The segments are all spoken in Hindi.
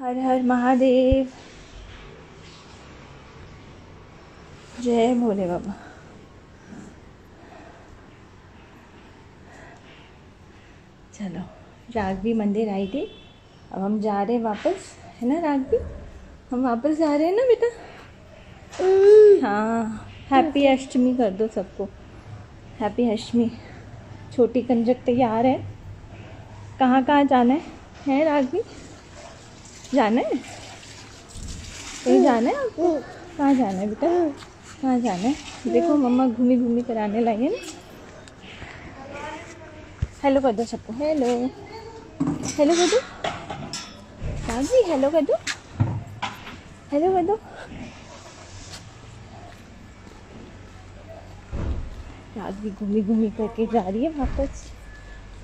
हर हर महादेव। जय भोले बाबा। चलो राघवी मंदिर आई थी। अब हम जा रहे हैं वापस, है ना राघवी हम वापस जा रहे हैं ना बेटा? हाँ हैप्पी अष्टमी कर दो सबको। हैप्पी अष्टमी। छोटी कंजक तैयार है। कहाँ कहाँ जाना है? है राघवी जाना है? कहीं जाना है आपको? कहाँ जाना है बेटा? कहाँ जाना है? देखो, मम्मा घूमी घूमी कराने लगे ना। हेलो कर दो सबको हेलो हेलो कर दो राघवी हेलो कर दो हेलो कर दो राघवी घूमी घूमी करके जा रही है वापस।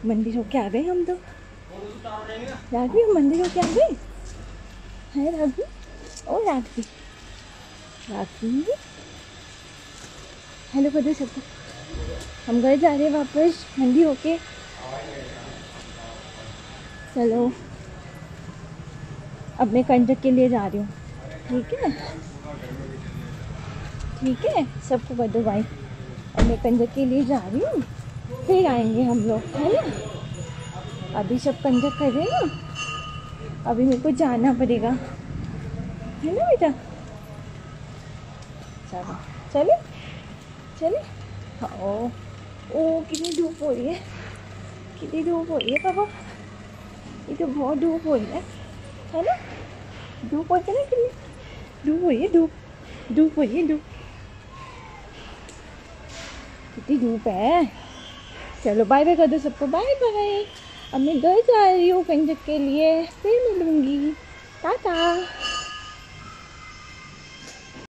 मंदिर होके आ गए हम तो। राघवी हम मंदिर होके आ गए? है राघवी ओ राघवी राघवी हेलो कर दो सबको। हम घर जा रहे हैं वापस मंदिर होके। चलो। अब मैं कंजक के लिए जा रही हूँ। ठीक है? ठीक है? सबको कर दो भाई। अब मैं कंजक के लिए जा रही हूँ। फिर आएँगे हम लोग, है ना? अभी सब कंजक कर रहे हैं ना? अभी मेरे को जाना पड़ेगा। है ना बेटा? चलो, चले चले। हाँ ओ ओ कितनी धूप हो रही है। कितनी धूप हो रही है, पापा। ये तो बहुत धूप हो रही है है ना? धूप हो रही है ना कितनी? धूप हो रही है, धूप। धूप हो रही है, धूप। कितनी धूप है। चलो बाय बाय कर दो सबको। बाय बाय अब मैं घर जा रही हूँ कंजक के लिए। फिर मिलूँगी। टाटा।